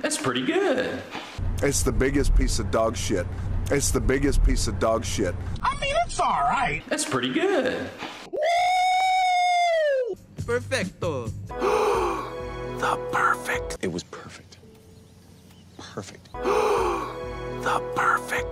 That's pretty good. It's the biggest piece of dog shit. It's the biggest piece of dog shit. I mean, it's all right. That's pretty good. Perfecto. The perfect. It was perfect. Perfect. The perfect.